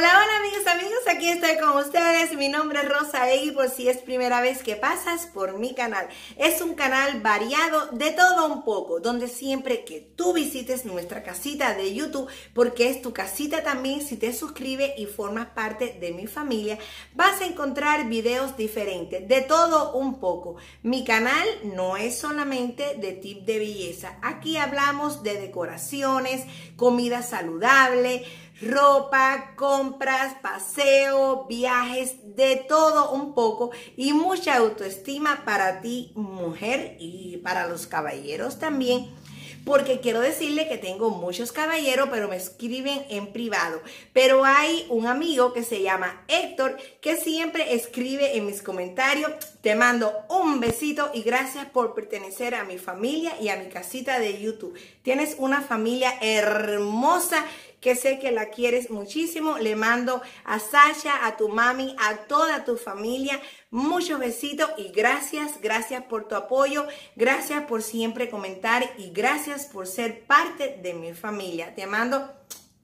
Hola, hola amigos, amigos, aquí estoy con ustedes. Mi nombre es Rosa Egui por si es primera vez que pasas por mi canal. Es un canal variado de todo un poco, donde siempre que tú visites nuestra casita de YouTube, porque es tu casita también, si te suscribes y formas parte de mi familia, vas a encontrar videos diferentes, de todo un poco. Mi canal no es solamente de tip de belleza. Aquí hablamos de decoraciones, comida saludable, ropa, compras, paseo, viajes, de todo un poco y mucha autoestima para ti mujer y para los caballeros también porque quiero decirle que tengo muchos caballeros, pero me escriben en privado. Pero hay un amigo que se llama Héctor, que siempre escribe en mis comentarios. Te mando un besito y gracias por pertenecer a mi familia y a mi casita de YouTube. Tienes una familia hermosa que sé que la quieres muchísimo. Le mando a Sasha, a tu mami, a toda tu familia. Muchos besitos y gracias, gracias por tu apoyo, gracias por siempre comentar y gracias por ser parte de mi familia. Te mando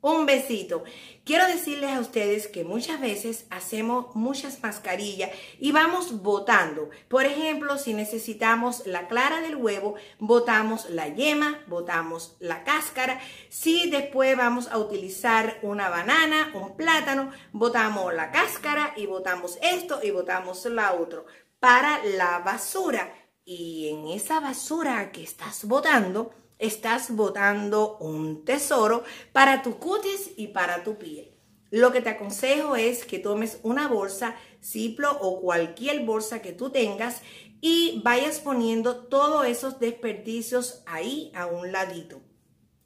un besito. Quiero decirles a ustedes que muchas veces hacemos muchas mascarillas y vamos botando. Por ejemplo, si necesitamos la clara del huevo, botamos la yema, botamos la cáscara. Si después vamos a utilizar una banana, un plátano, botamos la cáscara y botamos esto y botamos la otro para la basura. Y en esa basura que estás botando, estás botando un tesoro para tu cutis y para tu piel. Lo que te aconsejo es que tomes una bolsa Ciplo o cualquier bolsa que tú tengas y vayas poniendo todos esos desperdicios ahí a un ladito.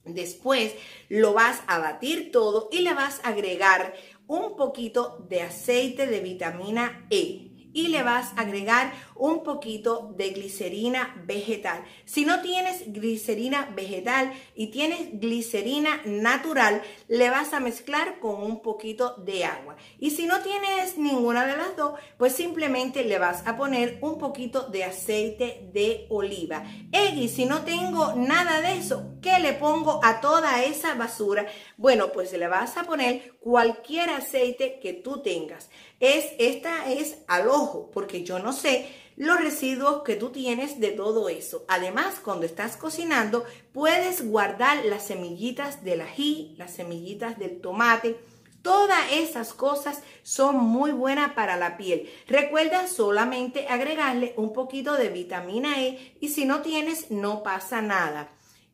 Después lo vas a batir todo y le vas a agregar un poquito de aceite de vitamina E y le vas a agregar un poquito de glicerina vegetal. Si no tienes glicerina vegetal y tienes glicerina natural, le vas a mezclar con un poquito de agua. Y si no tienes ninguna de las dos, pues simplemente le vas a poner un poquito de aceite de oliva. Eggy, si no tengo nada de eso, ¿qué le pongo a toda esa basura? Bueno, pues le vas a poner cualquier aceite que tú tengas. Es, esta es al ojo, porque yo no sé los residuos que tú tienes de todo eso. Además, cuando estás cocinando, puedes guardar las semillitas del ají, las semillitas del tomate, Todas esas cosas son muy buenas para la piel. Recuerda solamente agregarle un poquito de vitamina E y si no tienes no pasa nada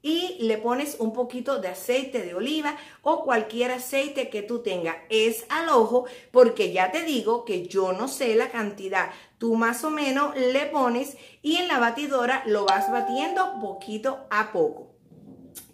y le pones un poquito de aceite de oliva o cualquier aceite que tú tengas. Es al ojo porque ya te digo que yo no sé la cantidad. Tú más o menos le pones y en la batidora lo vas batiendo poquito a poco.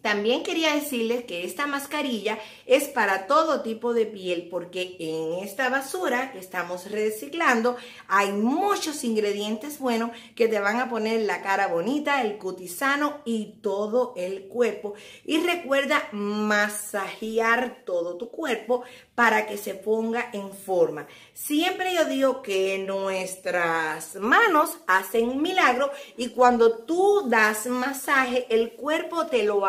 También quería decirles que esta mascarilla es para todo tipo de piel porque en esta basura que estamos reciclando hay muchos ingredientes buenos que te van a poner la cara bonita, el cutisano y todo el cuerpo. Y recuerda masajear todo tu cuerpo para que se ponga en forma. Siempre yo digo que nuestras manos hacen milagro y cuando tú das masaje el cuerpo te lo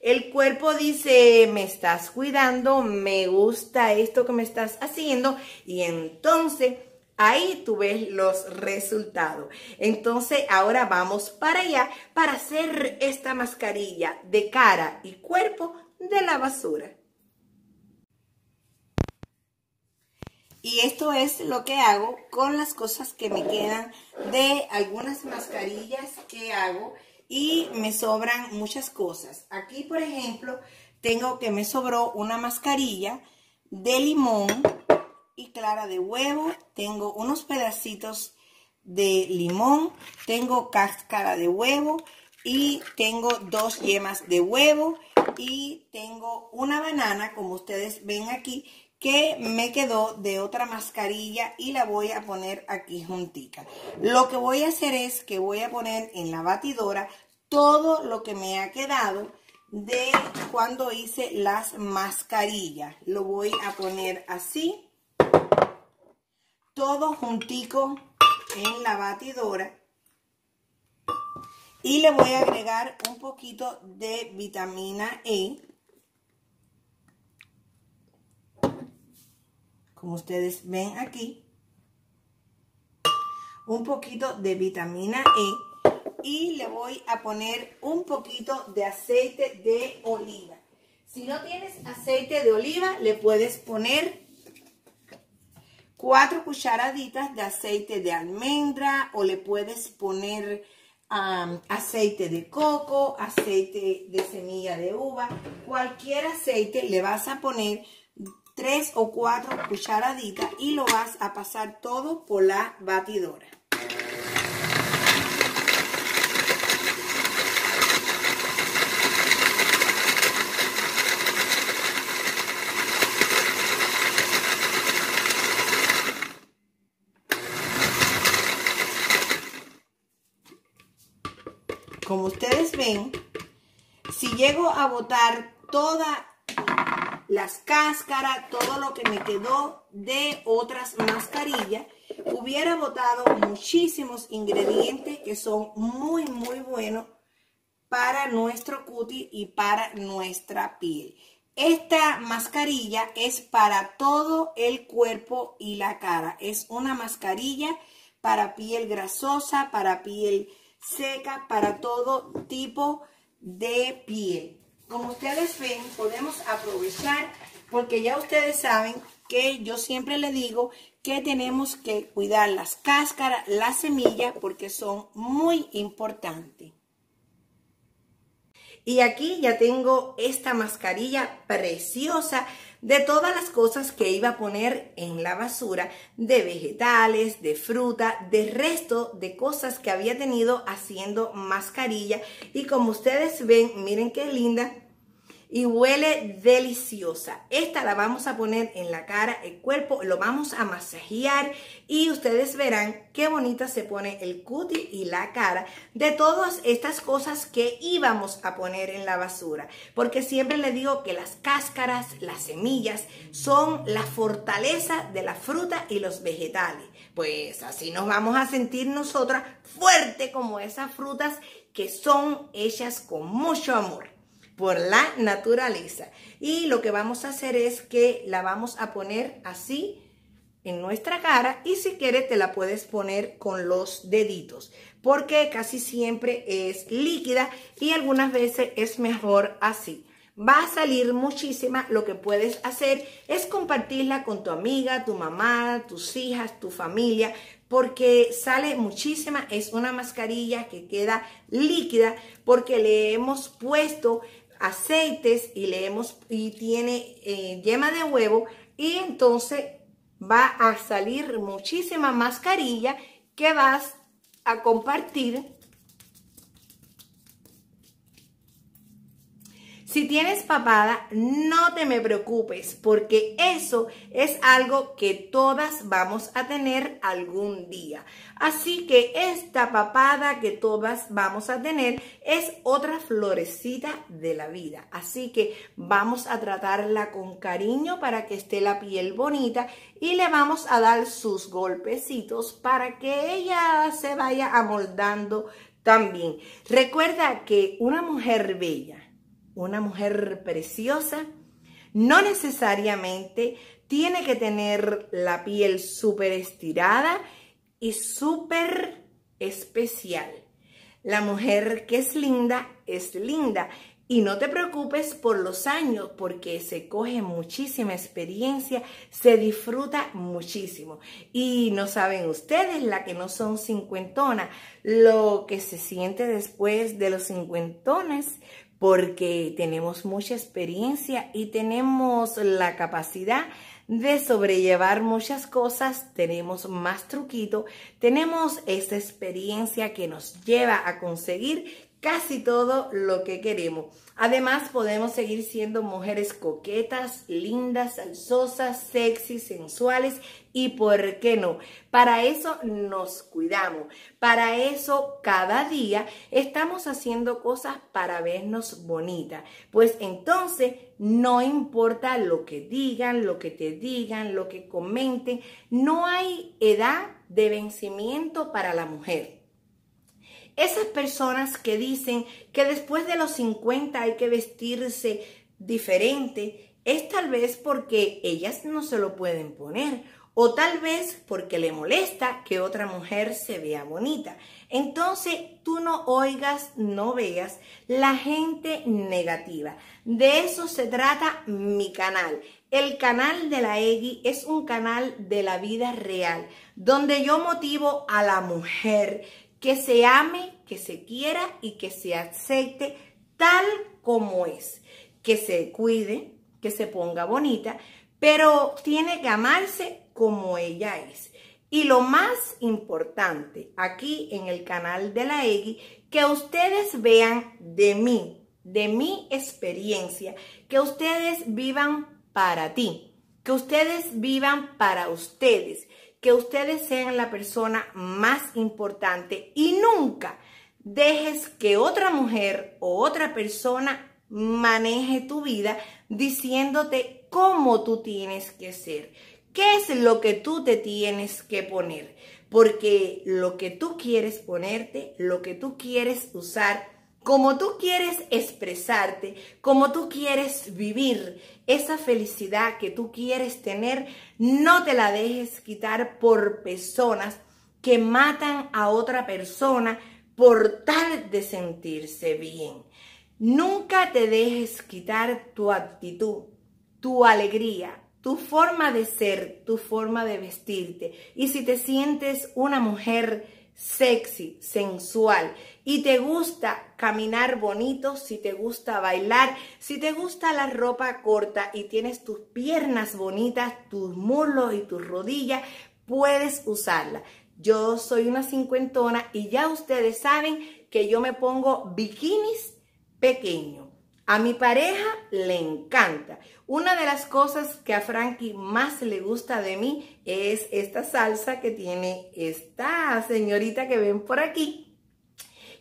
el cuerpo dice, me estás cuidando, me gusta esto que me estás haciendo y entonces ahí tú ves los resultados. Entonces ahora vamos para allá para hacer esta mascarilla de cara y cuerpo de la basura. Y esto es lo que hago con las cosas que me quedan de algunas mascarillas que hago y me sobran muchas cosas. Aquí, por ejemplo, tengo que me sobró una mascarilla de limón y clara de huevo. Tengo unos pedacitos de limón, tengo cáscara de huevo y tengo dos yemas de huevo y tengo una banana, como ustedes ven aquí, que me quedó de otra mascarilla y la voy a poner aquí juntica. Lo que voy a hacer es que voy a poner en la batidora todo lo que me ha quedado de cuando hice las mascarillas. Lo voy a poner así, todo juntico en la batidora. Y le voy a agregar un poquito de vitamina E. como ustedes ven aquí, un poquito de vitamina E y le voy a poner un poquito de aceite de oliva. Si no tienes aceite de oliva, le puedes poner cuatro cucharaditas de aceite de almendra o le puedes poner aceite de coco, aceite de semilla de uva, cualquier aceite le vas a poner tres o cuatro cucharaditas y lo vas a pasar todo por la batidora. como ustedes ven, si llego a botar todas las cáscaras, todo lo que me quedó de otras mascarillas, hubiera botado muchísimos ingredientes que son muy, muy buenos para nuestro cutis y para nuestra piel. Esta mascarilla es para todo el cuerpo y la cara. Es una mascarilla para piel grasosa, para piel seca para todo tipo de piel. Como ustedes ven, podemos aprovechar porque ya ustedes saben que yo siempre le digo que tenemos que cuidar las cáscaras, las semillas, porque son muy importantes. Y aquí ya tengo esta mascarilla preciosa de todas las cosas que iba a poner en la basura, de vegetales, de fruta, de resto de cosas que había tenido haciendo mascarilla. Y como ustedes ven, miren qué linda y huele deliciosa. Esta la vamos a poner en la cara, el cuerpo, lo vamos a masajear y ustedes verán qué bonita se pone el cutis y la cara de todas estas cosas que íbamos a poner en la basura. Porque siempre le digo que las cáscaras, las semillas son la fortaleza de la fruta y los vegetales. Pues así nos vamos a sentir nosotras fuerte como esas frutas que son hechas con mucho amor por la naturaleza. Y lo que vamos a hacer es que la vamos a poner así en nuestra cara y si quieres te la puedes poner con los deditos porque casi siempre es líquida y algunas veces es mejor así. Va a salir muchísima, lo que puedes hacer es compartirla con tu amiga, tu mamá, tus hijas, tu familia, porque sale muchísima, es una mascarilla que queda líquida porque le hemos puesto aceites y leemos y tiene eh, yema de huevo y entonces va a salir muchísima mascarilla que vas a compartir Si tienes papada, no te me preocupes porque eso es algo que todas vamos a tener algún día. Así que esta papada que todas vamos a tener es otra florecita de la vida. Así que vamos a tratarla con cariño para que esté la piel bonita y le vamos a dar sus golpecitos para que ella se vaya amoldando también. Recuerda que una mujer bella una mujer preciosa, no necesariamente tiene que tener la piel súper estirada y súper especial. La mujer que es linda es linda y no te preocupes por los años porque se coge muchísima experiencia, se disfruta muchísimo. Y no saben ustedes, la que no son cincuentonas, lo que se siente después de los cincuentones porque tenemos mucha experiencia y tenemos la capacidad de sobrellevar muchas cosas, tenemos más truquito, tenemos esa experiencia que nos lleva a conseguir casi todo lo que queremos. Además, podemos seguir siendo mujeres coquetas, lindas, salsosas, sexy, sensuales y, ¿por qué no? Para eso nos cuidamos. Para eso cada día estamos haciendo cosas para vernos bonitas. Pues entonces, no importa lo que digan, lo que te digan, lo que comenten, no hay edad de vencimiento para la mujer. Esas personas que dicen que después de los 50 hay que vestirse diferente, es tal vez porque ellas no se lo pueden poner o tal vez porque le molesta que otra mujer se vea bonita. Entonces tú no oigas, no veas la gente negativa. De eso se trata mi canal. El canal de la EGI es un canal de la vida real, donde yo motivo a la mujer que se ame, que se quiera y que se acepte tal como es, que se cuide, que se ponga bonita, pero tiene que amarse como ella es. Y lo más importante aquí en el canal de la EGI, que ustedes vean de mí, de mi experiencia, que ustedes vivan para ti, que ustedes vivan para ustedes, que ustedes sean la persona más importante y nunca dejes que otra mujer o otra persona maneje tu vida diciéndote cómo tú tienes que ser ¿Qué es lo que tú te tienes que poner? Porque lo que tú quieres ponerte, lo que tú quieres usar, como tú quieres expresarte, como tú quieres vivir esa felicidad que tú quieres tener, no te la dejes quitar por personas que matan a otra persona por tal de sentirse bien. Nunca te dejes quitar tu actitud, tu alegría, tu forma de ser, tu forma de vestirte. Y si te sientes una mujer sexy, sensual, y te gusta caminar bonito, si te gusta bailar, si te gusta la ropa corta y tienes tus piernas bonitas, tus muslos y tus rodillas, puedes usarla. Yo soy una cincuentona y ya ustedes saben que yo me pongo bikinis pequeños. A mi pareja le encanta. Una de las cosas que a Frankie más le gusta de mí es esta salsa que tiene esta señorita que ven por aquí.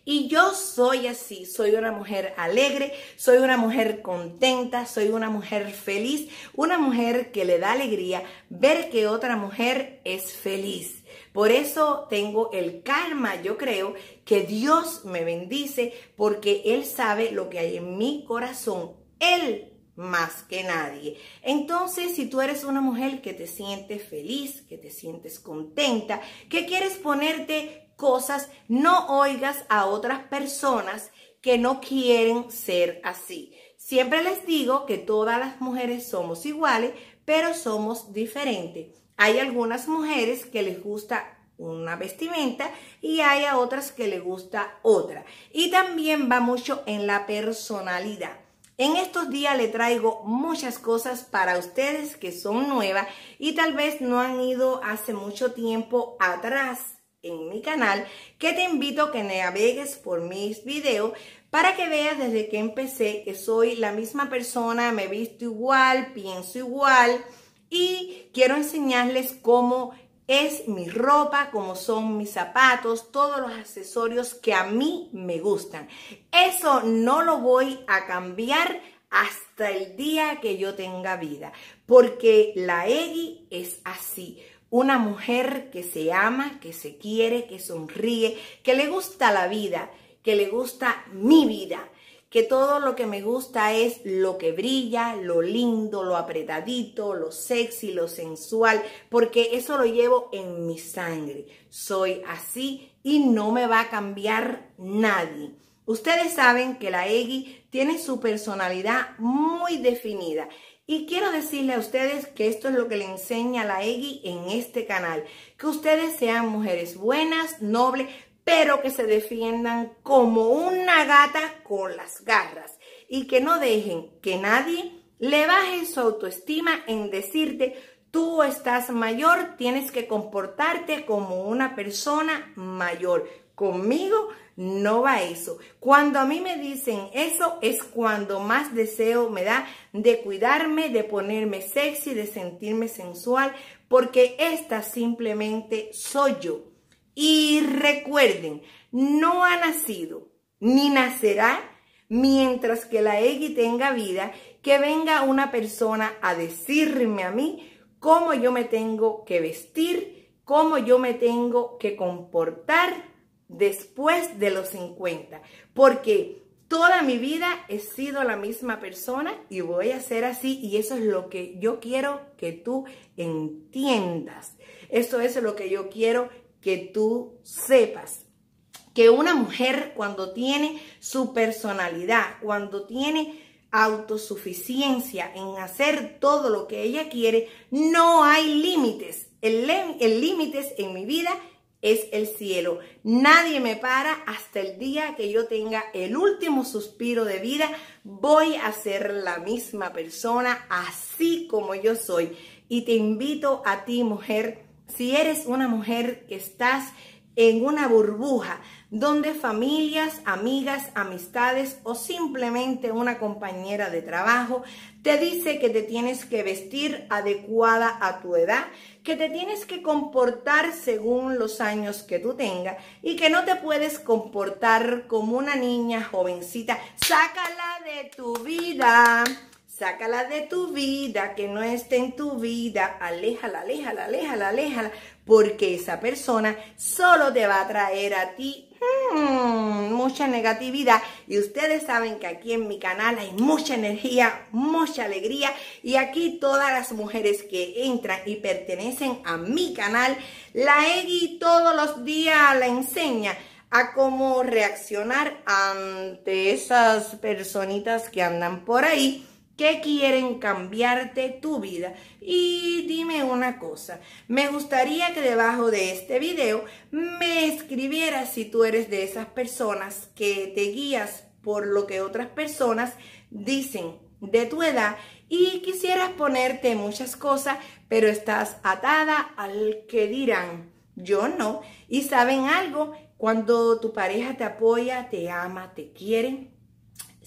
Y yo soy así, soy una mujer alegre, soy una mujer contenta, soy una mujer feliz, una mujer que le da alegría ver que otra mujer es feliz. Por eso tengo el karma, yo creo que Dios me bendice porque Él sabe lo que hay en mi corazón. Él más que nadie. Entonces, si tú eres una mujer que te sientes feliz, que te sientes contenta, que quieres ponerte cosas, no oigas a otras personas que no quieren ser así. Siempre les digo que todas las mujeres somos iguales, pero somos diferentes. Hay algunas mujeres que les gusta una vestimenta y hay a otras que les gusta otra. Y también va mucho en la personalidad. En estos días le traigo muchas cosas para ustedes que son nuevas y tal vez no han ido hace mucho tiempo atrás en mi canal, que te invito a que navegues por mis videos para que veas desde que empecé que soy la misma persona, me visto igual, pienso igual, y quiero enseñarles cómo es mi ropa, cómo son mis zapatos, todos los accesorios que a mí me gustan. Eso no lo voy a cambiar hasta el día que yo tenga vida, porque la Egi es así. Una mujer que se ama, que se quiere, que sonríe, que le gusta la vida, que le gusta mi vida que todo lo que me gusta es lo que brilla, lo lindo, lo apretadito, lo sexy, lo sensual, porque eso lo llevo en mi sangre. Soy así y no me va a cambiar nadie. Ustedes saben que la Egi tiene su personalidad muy definida y quiero decirle a ustedes que esto es lo que le enseña la Egi en este canal, que ustedes sean mujeres buenas, nobles, pero que se defiendan como una gata con las garras y que no dejen que nadie le baje su autoestima en decirte, tú estás mayor, tienes que comportarte como una persona mayor. Conmigo no va eso. Cuando a mí me dicen eso es cuando más deseo me da de cuidarme, de ponerme sexy, de sentirme sensual, porque esta simplemente soy yo. Y recuerden, no ha nacido ni nacerá mientras que la Egi tenga vida, que venga una persona a decirme a mí cómo yo me tengo que vestir, cómo yo me tengo que comportar después de los 50. Porque Toda mi vida he sido la misma persona y voy a ser así y eso es lo que yo quiero que tú entiendas. Eso es lo que yo quiero que tú sepas. Que una mujer cuando tiene su personalidad, cuando tiene autosuficiencia en hacer todo lo que ella quiere, no hay límites. El, el límite en mi vida es el cielo. Nadie me para hasta el día que yo tenga el último suspiro de vida. Voy a ser la misma persona así como yo soy. Y te invito a ti, mujer, si eres una mujer que estás en una burbuja donde familias, amigas, amistades o simplemente una compañera de trabajo te dice que te tienes que vestir adecuada a tu edad, que te tienes que comportar según los años que tú tengas y que no te puedes comportar como una niña jovencita. Sácala de tu vida. Sácala de tu vida, que no esté en tu vida, aléjala, aléjala, aléjala, aléjala, porque esa persona solo te va a traer a ti hmm, mucha negatividad. Y ustedes saben que aquí en mi canal hay mucha energía, mucha alegría. Y aquí todas las mujeres que entran y pertenecen a mi canal, la Egui todos los días la enseña a cómo reaccionar ante esas personitas que andan por ahí que quieren cambiarte tu vida. Y dime una cosa, me gustaría que debajo de este video me escribieras si tú eres de esas personas que te guías por lo que otras personas dicen de tu edad y quisieras ponerte muchas cosas, pero estás atada al que dirán. Yo no. Y saben algo, cuando tu pareja te apoya, te ama, te quiere,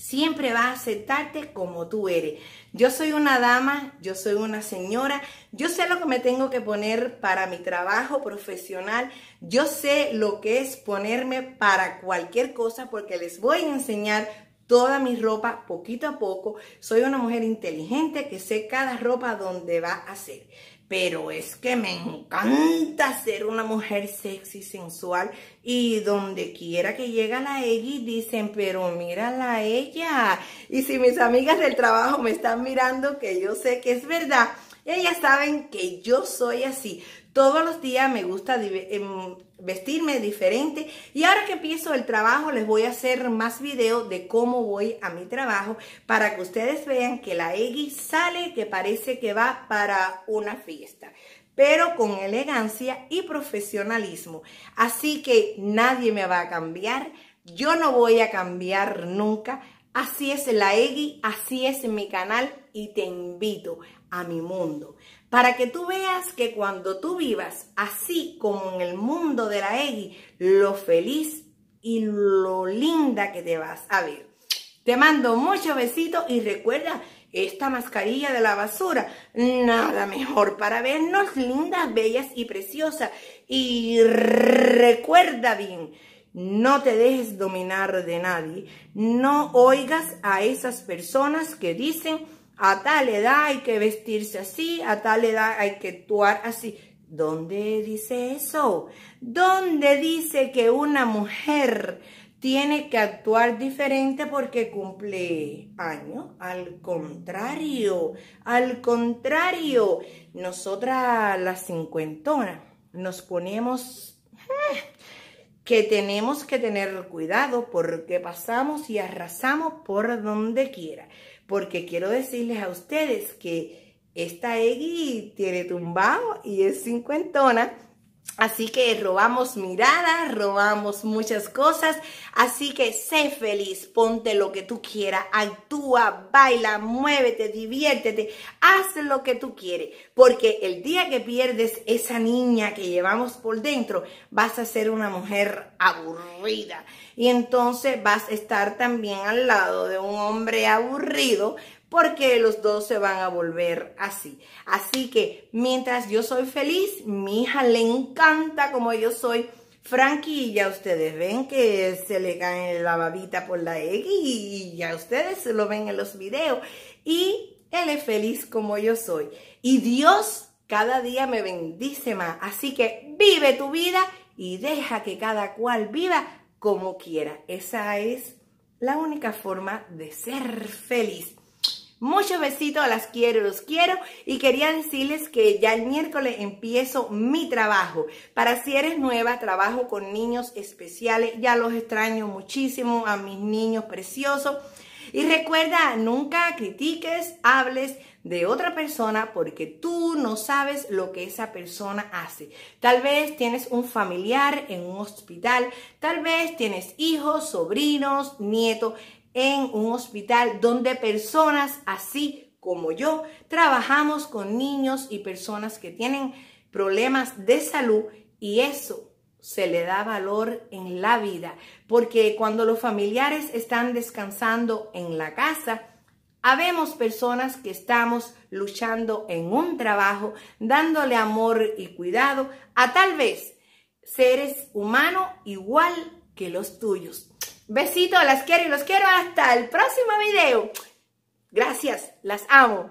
siempre va a aceptarte como tú eres. Yo soy una dama, yo soy una señora, yo sé lo que me tengo que poner para mi trabajo profesional, yo sé lo que es ponerme para cualquier cosa porque les voy a enseñar toda mi ropa poquito a poco. Soy una mujer inteligente que sé cada ropa donde va a ser pero es que me encanta ser una mujer sexy, sensual y donde quiera que llega la Eggy dicen, pero mírala ella. Y si mis amigas del trabajo me están mirando, que yo sé que es verdad, ellas saben que yo soy así. Todos los días me gusta em, vestirme diferente y ahora que empiezo el trabajo les voy a hacer más videos de cómo voy a mi trabajo para que ustedes vean que la Eggy sale que parece que va para una fiesta pero con elegancia y profesionalismo. Así que nadie me va a cambiar, yo no voy a cambiar nunca. Así es la Eggy, así es mi canal y te invito a mi mundo para que tú veas que cuando tú vivas así como en el mundo de la Eggy, lo feliz y lo linda que te vas a ver. Te mando muchos besitos y recuerda esta mascarilla de la basura, nada mejor para vernos lindas, bellas y preciosas. Y recuerda bien, no te dejes dominar de nadie, no oigas a esas personas que dicen a tal edad hay que vestirse así, a tal edad hay que actuar así. ¿Dónde dice eso? ¿Dónde dice que una mujer tiene que actuar diferente porque cumple años? Al contrario, al contrario, nosotras las cincuentonas nos ponemos eh, que tenemos que tener cuidado porque pasamos y arrasamos por donde quiera porque quiero decirles a ustedes que esta Eggy tiene tumbado y es cincuentona, Así que robamos miradas, robamos muchas cosas. Así que sé feliz, ponte lo que tú quieras, actúa, baila, muévete, diviértete, haz lo que tú quieres. Porque el día que pierdes esa niña que llevamos por dentro, vas a ser una mujer aburrida. Y entonces vas a estar también al lado de un hombre aburrido porque los dos se van a volver así. Así que mientras yo soy feliz, mi hija le encanta como yo soy. Frankie, ya ustedes ven que se le cae la babita por la X y ya ustedes lo ven en los videos. Y él es feliz como yo soy. Y Dios cada día me bendice más. Así que vive tu vida y deja que cada cual viva como quiera. Esa es la única forma de ser feliz. Muchos besitos, las quiero, los quiero y quería decirles que ya el miércoles empiezo mi trabajo. Para si eres nueva, trabajo con niños especiales, ya los extraño muchísimo a mis niños preciosos. Y recuerda, nunca critiques, hables de otra persona porque tú no sabes lo que esa persona hace. Tal vez tienes un familiar en un hospital, tal vez tienes hijos, sobrinos, nietos en un hospital donde personas así como yo trabajamos con niños y personas que tienen problemas de salud y eso se le da valor en la vida, porque cuando los familiares están descansando en la casa, habemos personas que estamos luchando en un trabajo, dándole amor y cuidado a tal vez seres humanos igual que los tuyos. Besitos, las quiero y los quiero hasta el próximo video. Gracias, las amo.